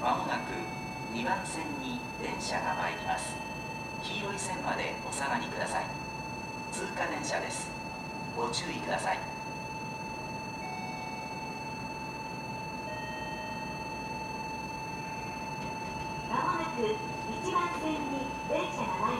まもなく2番線に電車が参ります。黄色い線までお下がりください。通過電車です。ご注意ください。まもなく1番線に電車が参ります。